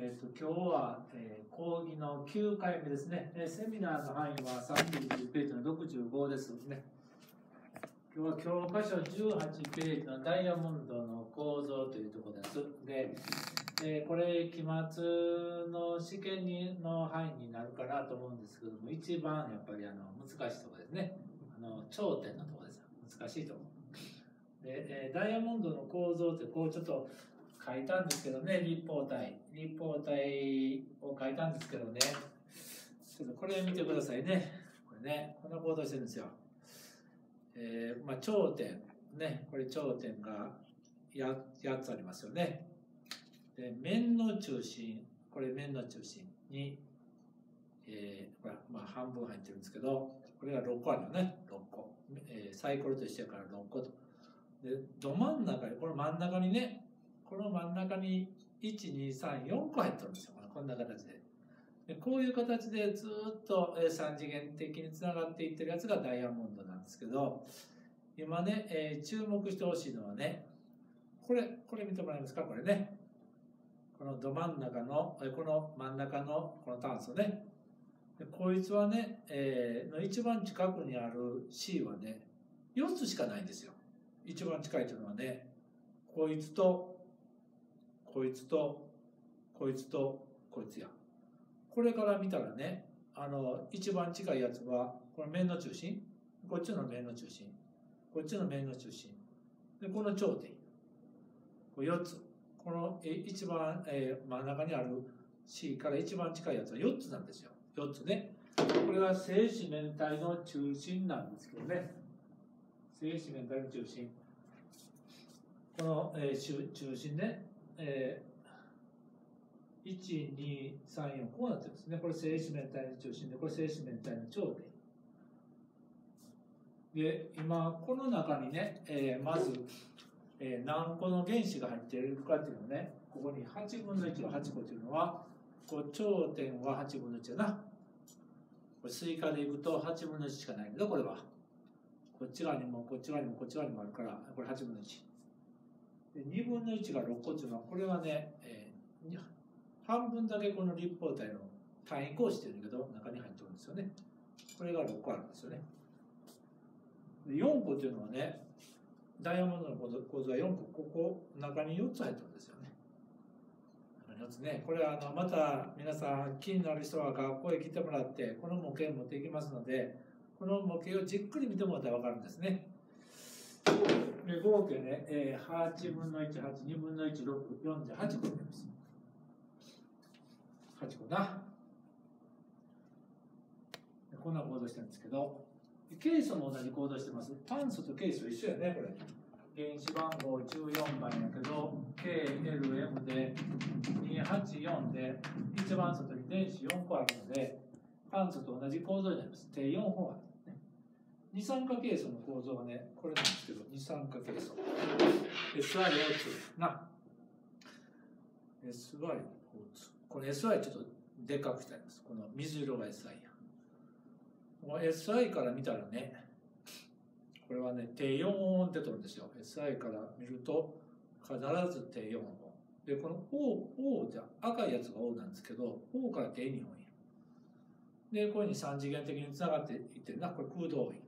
えーと、今日は、えー、講義の9回目ですね、えー、セミナーの範囲は39ページの65ですね。今日は教科書18ページのダイヤモンドの構造というところです。で、えー、これ、期末の試験にの範囲になるかなと思うんですけども、一番やっぱりあの難しいところですね。あの頂点のところです。難しいところ。で、えー、ダイヤモンドの構造ってこうちょっと書いたんですけどね、立方体。立方体を書いたんですけどね。ちょっとこれ見てくださいね。これね、こんな構造してるんですよ。えー、まあ、頂点。ね、これ頂点が 8, 8つありますよね。で、面の中心。これ面の中心に、えー、これまあ半分入ってるんですけど、これが6個あるよね。6個。えー、サイコロとしてから6個と。で、ど真ん中に、この真ん中にね、この真ん中に1234個入ってるんですよ。こんな形で。でこういう形でずっと3次元的につながっていってるやつがダイヤモンドなんですけど今ね、えー、注目してほしいのはねこれこれ見てもらえますか？これね。このど真ん中のこの真ん中のこの炭素ね。でこいつはね、えー、の一番近くにある C はね4つしかないんですよ。一番近いというのはねこいつとこいつと、こいつと、こいつや。これから見たらね、あの、一番近いやつは、この面の中心、こっちの面の中心、こっちの面の中心、で、この頂点。こ4つ。この一番、えー、真ん中にある C から一番近いやつは4つなんですよ。4つね。これが正四面体の中心なんですけどね。正四面体の中心。この、えー、中心ね。えー、1、2、3、4、こうなってるんですね。これ正四面体の中心で、これ正四面体の頂点。で、今、この中にね、えー、まず、えー、何個の原子が入っているかっていうのね、ここに8分の1は8個というのは、こう頂点は8分の1やな。これスイカでいくと8分の1しかないけど、これは。こっち側にも、こっち側にも、こっち側にもあるから、これ8分の1。で2分の1が6個っていうのはこれはね、えー、半分だけこの立方体の単位項してるけど中に入ってるんですよね。これが6個あるんですよね。で4個っていうのはねダイヤモンドの構造は4個。ここ中に4つ入ってるんですよね。4つねこれはあのまた皆さん気になる人は学校へ来てもらってこの模型持っていきますのでこの模型をじっくり見てもらったら分かるんですね。で合計ね、えー、8分の1、8、2分の1、6、4で8個になります。8個な。こんな構造してるんですけど、ケースも同じ構造してます。炭素とケース一緒やね、これ。原子番号14番やけど、KLM で284で、一番外に電子4個あるので、炭素と同じ構造になります。低4本ある。二酸化ケイ素の構造はね、これなんですけど、二酸化ケイ素。SiO2 な。SI この SI ちょっとでかくしてあります。この水色が SI や。この SI から見たらね、これはね、低4音って取るんですよ。SI から見ると、必ず低4音。で、この O、O じゃ赤いやつが O なんですけど、O から低2音や。で、こういうふうに三次元的につながっていってるな。これ空洞音。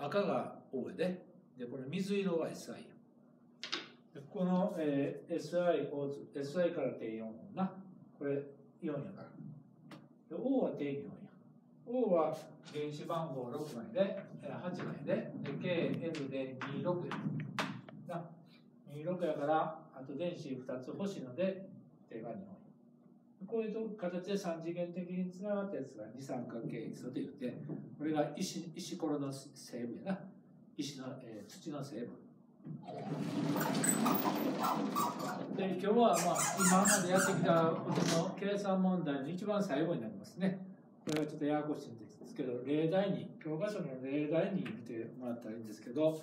赤が O で、で、これ水色が SI でこの、えー、SI、O、SI から低4本な。これ4やから。で O は低2本や。O は原子番号6枚で、8枚で、で、KL で26や。な。26やから、あと電子2つ欲しいので、低が2本。こういう形で三次元的につながったやつが二酸化ケイ素と言って、これが石石ころの成分やな。石の、えー、土の成分。で今日は、まあ、今までやってきたことの計算問題の一番最後になりますね。これはちょっとややこしいんですけど、例題に、教科書の例題に見てもらったらいいんですけど、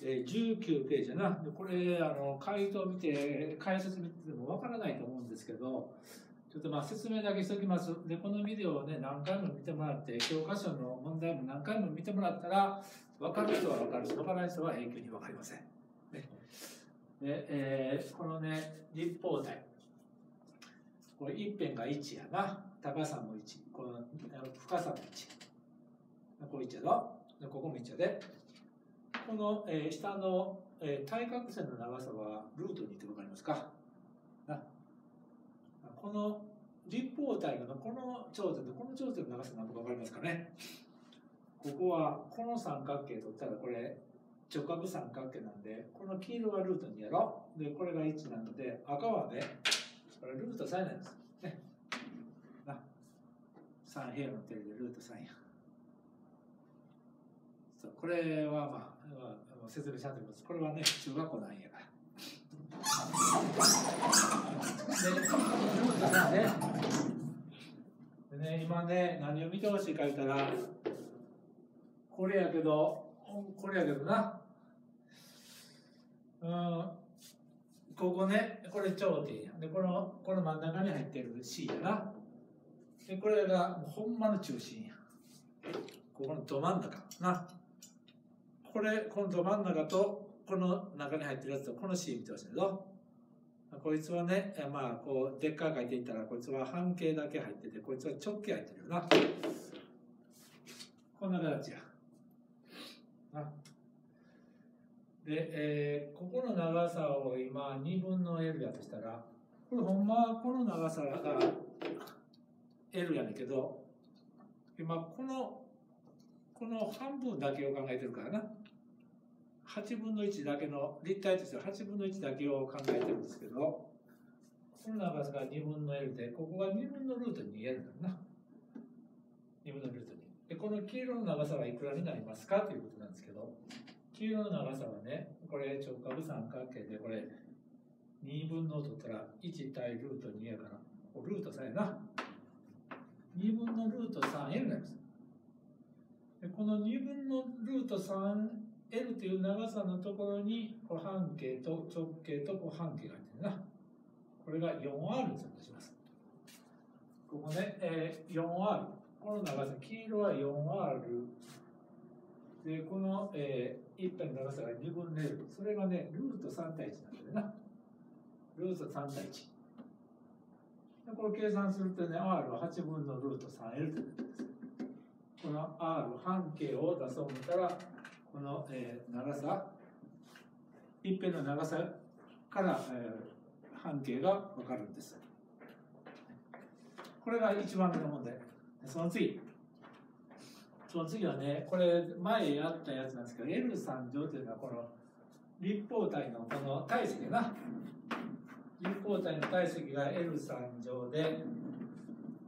えー、19ページやな。これ、あの、回答見て、解説見てもわからないと思うんですけど、ちょっとまあ説明だけしておきます。で、このビデオをね、何回も見てもらって、教科書の問題も何回も見てもらったら、分かる人は分かるし、分からない人は永久に分かりません。ねでえー、このね、立方体。これ一辺が1やな。高さも1。この深さも1。これ1やろ。でここも1やで。この、えー、下の、えー、対角線の長さはルート2って分かりますか？なこの立方体のこの頂点とこの頂点の長さ何とか分かりますかね。ここはこの三角形取ったらこれ直角三角形なんでこの黄色がルート2やろでこれが1なので赤はねこれルート3なんです。ね。な。3平の定理でルート3や。そうこれはまあ説明しちゃってます。これはね中学校なんやから。で今ね何を見てほしいか言ったらこれやけどこれやけどな。うんここねこれ頂点や。でこのこの真ん中に入ってる C やな。でこれがほんまの中心や。ここのど真ん中な。これこのど真ん中とこの中に入ってるやつとこの C 見てほしいけどこいつはねまあこうでっかい書いていったらこいつは半径だけ入っててこいつは直径入ってるよな。こんな形や。な。で、えー、ここの長さを今2分の L やとしたらこれほんまはこの長さが L やねんけど今このこの半分だけを考えてるからな。8分の1だけの立体としては8分の1だけを考えてるんですけどこの長さが2分の L でここが2分のルート 2L だな2分のルート2でこの黄色の長さはいくらになりますか？ということなんですけど黄色の長さはね、これ直角三角形で、これ2分の取ったら1対ルート2やから、ルート3やな。2分のルート 3L になります。でこの2分のルート3 L という長さのところに、こ半径と直径とこ半径が入ってるな。これが 4R に相当します。ここね、えー、4R。この長さ、黄色は 4R で、この、えー、一辺の長さが2分の L。それがね、ルート3対1なんだよな。ルート3対1。でこれ計算するとね、R は8分のルート 3L ということです。この R 半径を出そう思ったら、この、えー、長さ、一辺の長さから、えー、半径がわかるんです。これが1番目の問題。その次。その次はね、これ前やったやつなんですけど、L3 乗というのはこの立方体のこの体積な。立方体の体積が L3 乗で、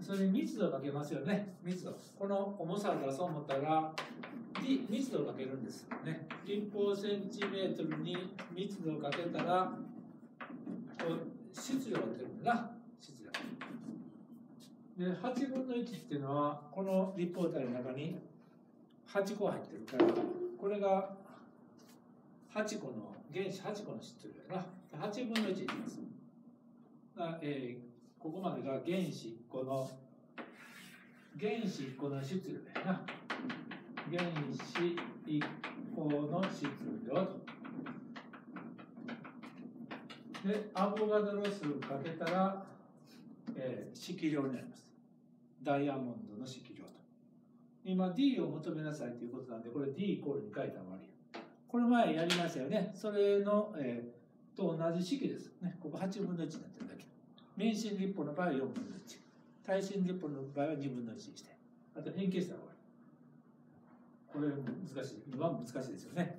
それに密度をかけますよね。密度。この重さを出そう思ったら、密度をかけるんです。ね。立方センチメートルに密度をかけたら、質量が出るんだな。質量。で、8分の1っていうのは、この立方体の中に8個入ってるからこれが8個の原子8個の質量やな8分の1いきますだえー、ここまでが原子1個の原子1個の質量やな原子1個の質量とでアボガドロ数かけたら、えー、式量になりますダイヤモンドの式量と今 D を求めなさいということなんで、これ D イコールに書いたら終わり。これ前やりましたよね。それの、えー、と同じ式です。ね、ここ8分の1になってるだけ。免震立法の場合は4分の1。耐震立法の場合は2分の1にして。あと変形したら終わり。これ難しい。今難しいですよね。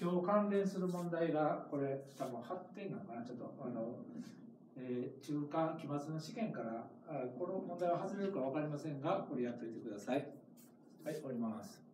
今日関連する問題が、これ多分8点なのかな。ちょっと、あの、えー、中間期末の試験からあこの問題は外れるか分かりませんがこれやっといてください。はい、終わります。